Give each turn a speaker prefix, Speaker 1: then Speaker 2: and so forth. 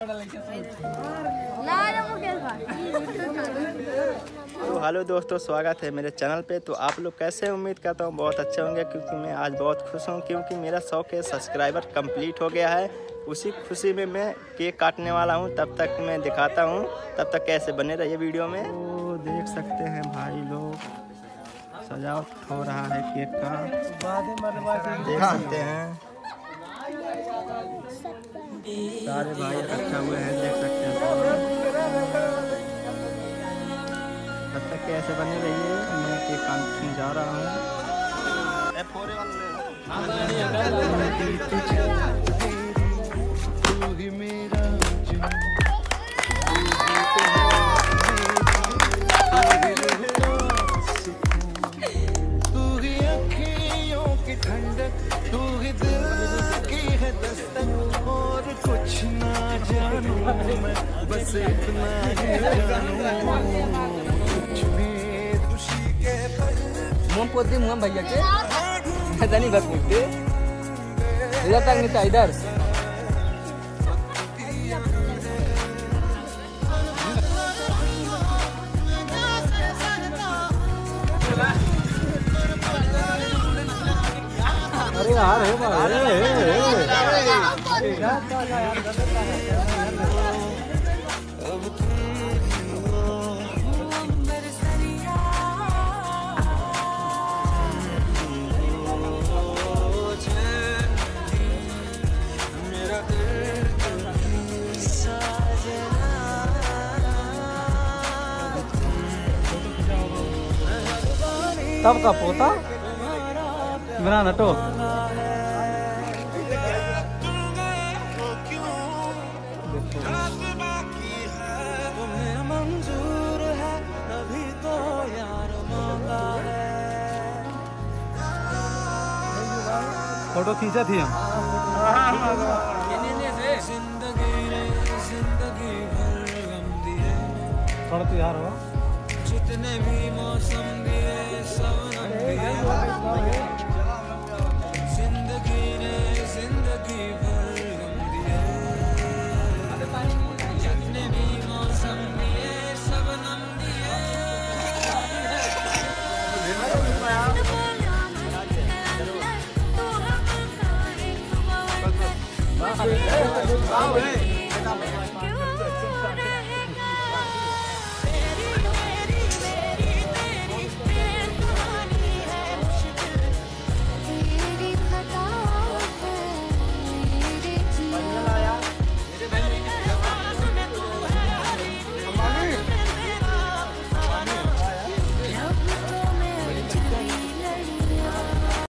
Speaker 1: तो हेलो दोस्तों स्वागत है मेरे चैनल पे। तो आप लोग कैसे उम्मीद करता हूँ बहुत अच्छे होंगे क्योंकि मैं आज बहुत खुश हूँ क्योंकि मेरा शौक के सब्सक्राइबर कंप्लीट हो गया है। उसी खुशी में मैं केक काटने वाला हूँ तब तक मैं दिखाता हूँ तब तक कैसे बने रहिए वीडियो में। तो देख सकते हैं भाई लोग सजावट हो रहा है केक का। देख सकते हैं। सारे भाई इकट्ठा हुए हैं देख सकते हैं तब तक कैसे बने रहिए मैं केक काटने जा रहा हूँ।
Speaker 2: मुँह पोती मुँह भैया के बस मुझे इधर तक नहीं था इधर अरे यार हे तब का पोता? मेरा नटो
Speaker 3: तुम्हें मंजूर है अभी तो।
Speaker 2: फ़ोटो खींचा थी हम। थोड़ा तो हो।
Speaker 3: जितने भी मौसम दिए सब Vamos,